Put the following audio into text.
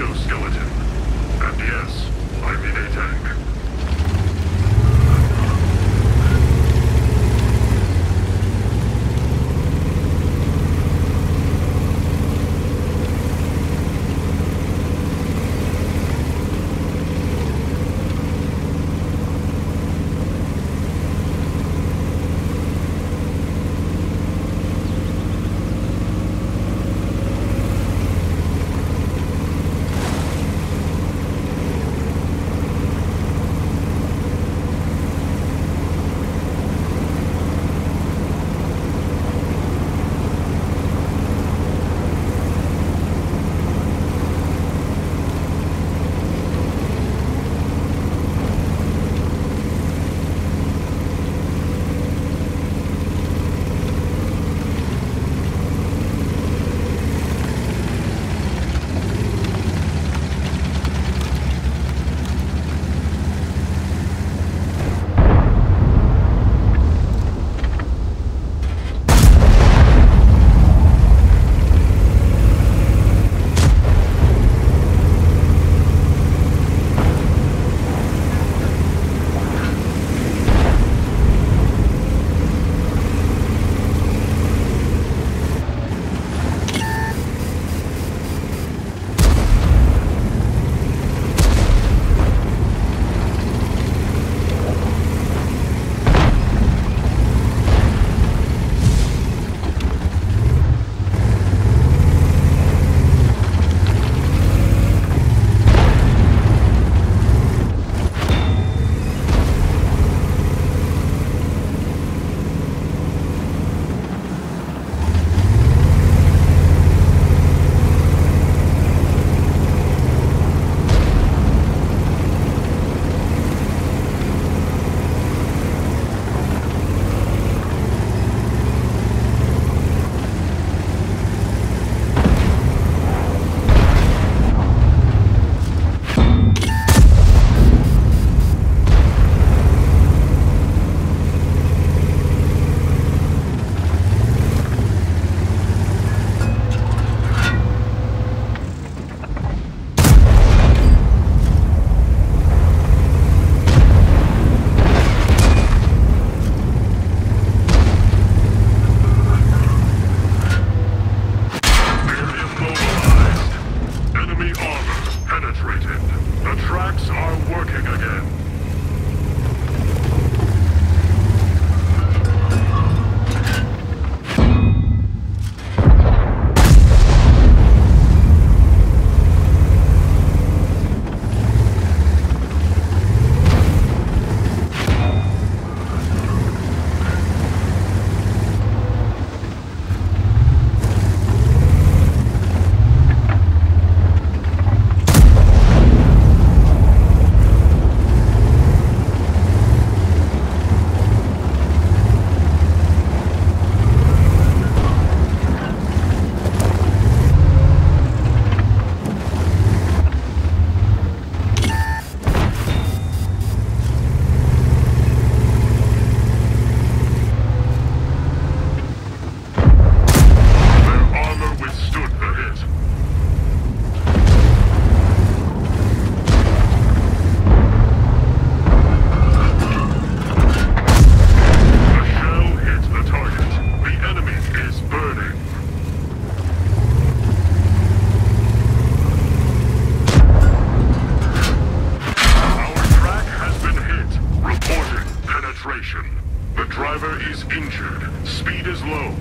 exoskeleton. And yes, I'm in a tank. penetration. The driver is injured. Speed is low.